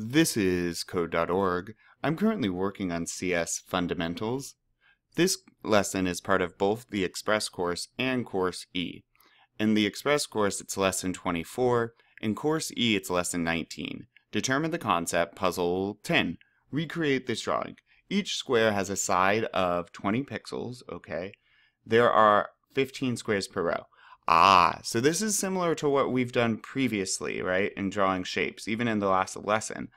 This is Code.org. I'm currently working on CS Fundamentals. This lesson is part of both the Express course and Course E. In the Express course, it's lesson 24. In Course E, it's lesson 19. Determine the concept, puzzle 10. Recreate this drawing. Each square has a side of 20 pixels, okay? There are 15 squares per row. Ah, so this is similar to what we've done previously, right, in drawing shapes, even in the last lesson.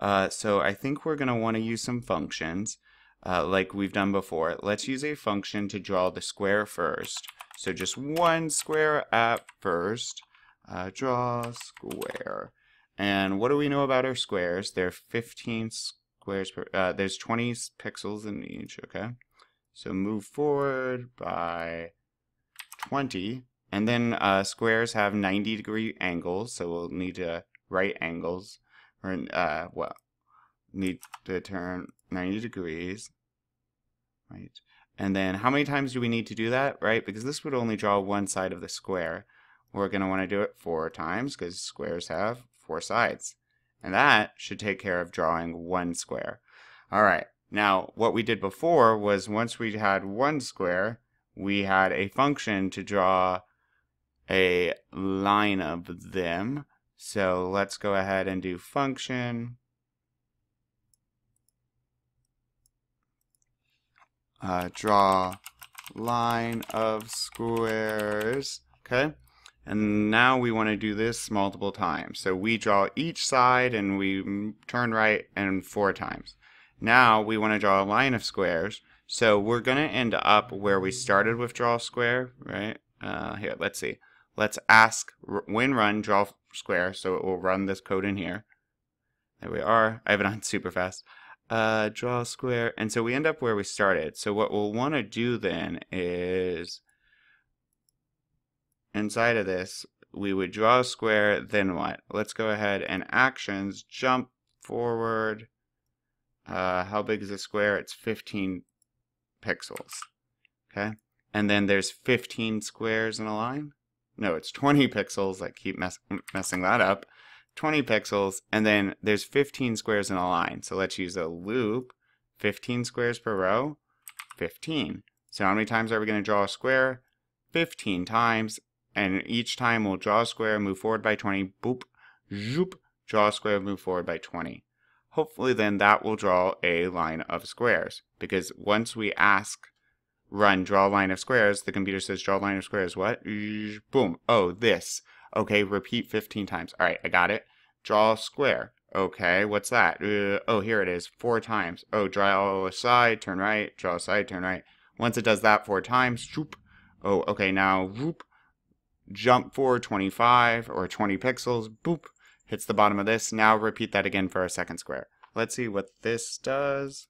Uh, so I think we're going to want to use some functions uh, like we've done before. Let's use a function to draw the square first. So just one square at first. Uh, draw square. And what do we know about our squares? There are 15 squares per, uh, there's 20 pixels in each, okay? So move forward by 20 and then uh, squares have 90 degree angles, so we'll need to right angles, or uh, well, need to turn 90 degrees, right? And then how many times do we need to do that, right? Because this would only draw one side of the square. We're going to want to do it four times because squares have four sides. And that should take care of drawing one square. All right. Now, what we did before was once we had one square, we had a function to draw a line of them. So let's go ahead and do function. Uh, draw line of squares. Okay. And now we want to do this multiple times. So we draw each side and we turn right and four times. Now we want to draw a line of squares. So we're going to end up where we started with draw square, right? Uh, here, let's see. Let's ask when run draw square, so it will run this code in here. There we are. I have it on super fast. Uh, draw square, and so we end up where we started. So what we'll want to do then is inside of this, we would draw a square, then what? Let's go ahead and actions, jump forward. Uh, how big is a square? It's 15 pixels. Okay. And then there's 15 squares in a line. No, it's 20 pixels. I keep mess messing that up. 20 pixels, and then there's 15 squares in a line. So let's use a loop. 15 squares per row, 15. So how many times are we going to draw a square? 15 times, and each time we'll draw a square, move forward by 20, boop, zoop, draw a square, move forward by 20. Hopefully then that will draw a line of squares, because once we ask run draw line of squares, the computer says draw line of squares. What? Boom. Oh, this. Okay, repeat 15 times. All right, I got it. Draw square. Okay, what's that? Uh, oh, here it is. Four times. Oh, draw a side, turn right, draw a side, turn right. Once it does that four times, shoop. Oh, okay, now, whoop. Jump forward 25 or 20 pixels, boop. Hits the bottom of this. Now repeat that again for a second square. Let's see what this does.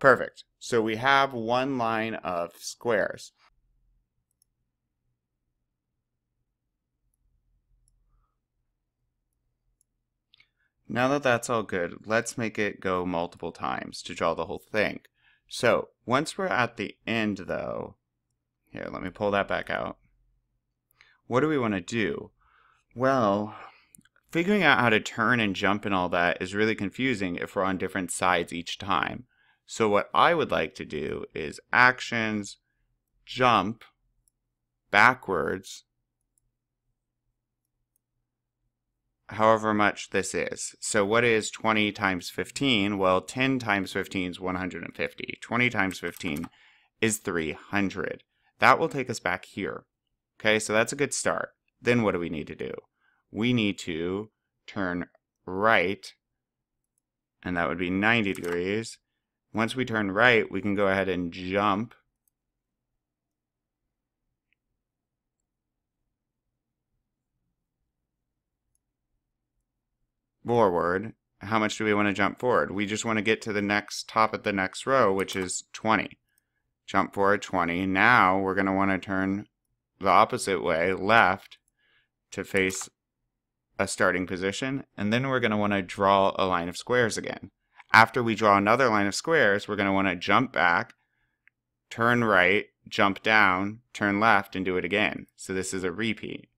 Perfect. So we have one line of squares. Now that that's all good, let's make it go multiple times to draw the whole thing. So once we're at the end though, here, let me pull that back out. What do we want to do? Well, figuring out how to turn and jump and all that is really confusing if we're on different sides each time. So what I would like to do is actions, jump, backwards, however much this is. So what is 20 times 15? Well, 10 times 15 is 150. 20 times 15 is 300. That will take us back here. Okay, so that's a good start. Then what do we need to do? We need to turn right, and that would be 90 degrees, once we turn right, we can go ahead and jump. Forward. How much do we want to jump forward? We just want to get to the next top of the next row, which is 20. Jump forward 20. Now we're going to want to turn the opposite way, left, to face a starting position. And then we're going to want to draw a line of squares again. After we draw another line of squares, we're going to want to jump back, turn right, jump down, turn left, and do it again. So this is a repeat.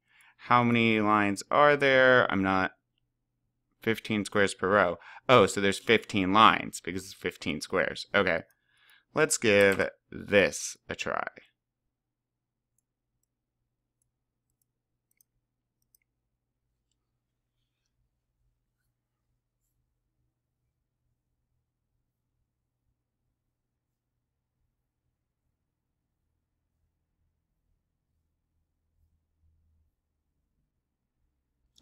How many lines are there? I'm not 15 squares per row. Oh, so there's 15 lines because it's 15 squares. Okay. Let's give this a try.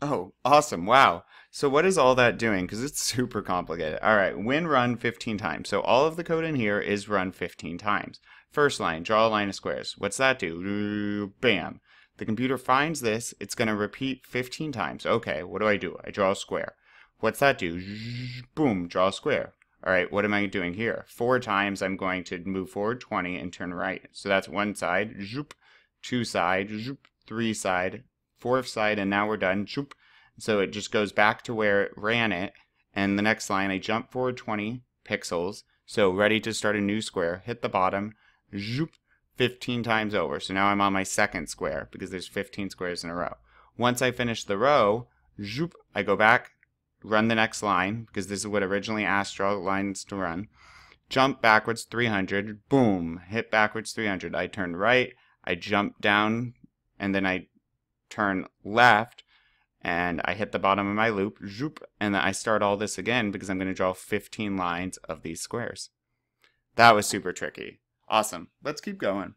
Oh, awesome. Wow. So what is all that doing? Because it's super complicated. All right, when run 15 times. So all of the code in here is run 15 times. First line, draw a line of squares. What's that do? Bam. The computer finds this. It's going to repeat 15 times. Okay, what do I do? I draw a square. What's that do? Boom, draw a square. All right, what am I doing here? Four times I'm going to move forward 20 and turn right. So that's one side, two side, three side, fourth side, and now we're done. Zoop. So it just goes back to where it ran it. And the next line, I jump forward 20 pixels. So ready to start a new square. Hit the bottom. Zoop. 15 times over. So now I'm on my second square because there's 15 squares in a row. Once I finish the row, zoop, I go back, run the next line because this is what originally asked draw lines to run. Jump backwards 300, boom, hit backwards 300. I turn right, I jump down, and then I turn left and I hit the bottom of my loop, zoop, and then I start all this again because I'm going to draw 15 lines of these squares. That was super tricky. Awesome. Let's keep going.